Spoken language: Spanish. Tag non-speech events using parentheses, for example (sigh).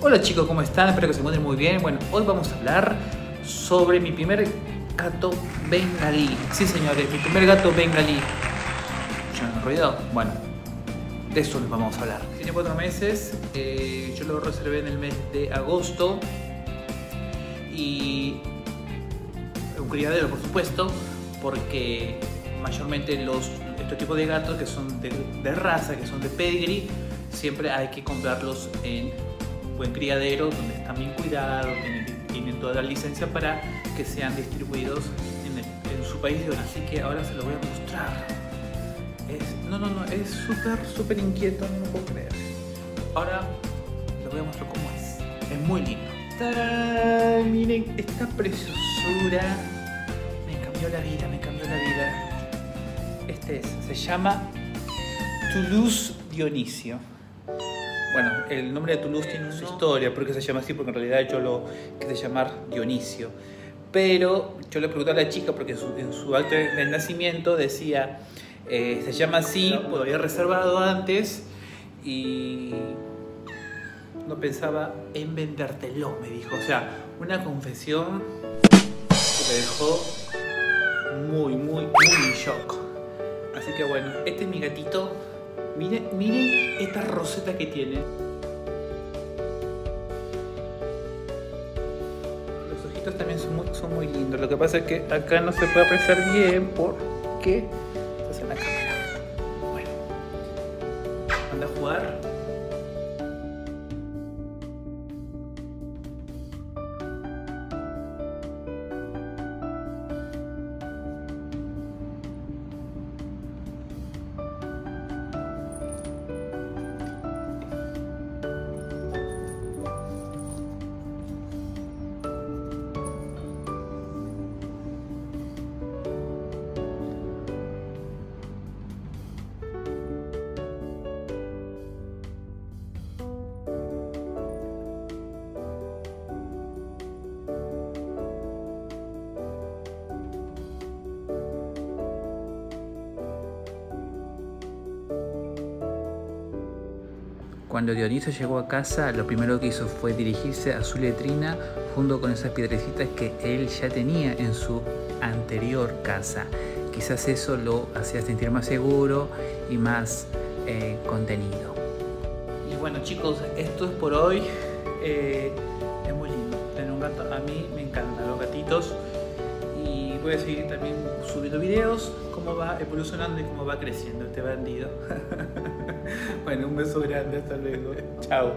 Hola chicos, ¿cómo están? Espero que se encuentren muy bien. Bueno, hoy vamos a hablar sobre mi primer gato bengalí. Sí, señores, mi primer gato bengalí. ¿Ya me ruido? Bueno, de eso les vamos a hablar. Tiene cuatro meses, eh, yo lo reservé en el mes de agosto y un criadero, por supuesto, porque mayormente los, estos tipos de gatos que son de, de raza, que son de pedigree, siempre hay que comprarlos en buen criadero, donde están bien cuidados, tienen, toda la licencia para que sean distribuidos en, su país de. Así que ahora se lo voy a mostrar. no, no, no, es súper, súper inquieto, no puedo creer. Ahora les voy a mostrar cómo es. Es muy lindo. ¡Tarán! Miren esta preciosura. Me cambió la vida, me cambió la vida. Este es, se llama Toulouse Dionisio. Bueno, el nombre de Toulouse tiene su historia, porque se llama así, porque en realidad yo lo quise llamar Dionisio. Pero yo le pregunté a la chica, porque en su acto de nacimiento decía, eh, se llama así, lo había reservado antes y no pensaba en vendértelo, me dijo. O sea, una confesión que me dejó muy, muy, muy en shock. Así que bueno, este es mi gatito Miren, esta roseta que tiene. Los ojitos también son muy, son muy lindos. Lo que pasa es que acá no se puede apreciar bien porque estás en la cámara. Bueno, anda a jugar. Cuando Dioniso llegó a casa, lo primero que hizo fue dirigirse a su letrina junto con esas piedrecitas que él ya tenía en su anterior casa. Quizás eso lo hacía sentir más seguro y más eh, contenido. Y bueno chicos, esto es por hoy. Eh, es muy lindo tener un gato. A mí me encantan los gatitos. Y voy a seguir también subiendo videos, cómo va evolucionando y cómo va creciendo este bandido. (laughs) Bueno, un beso grande, hasta luego. (laughs) Chao.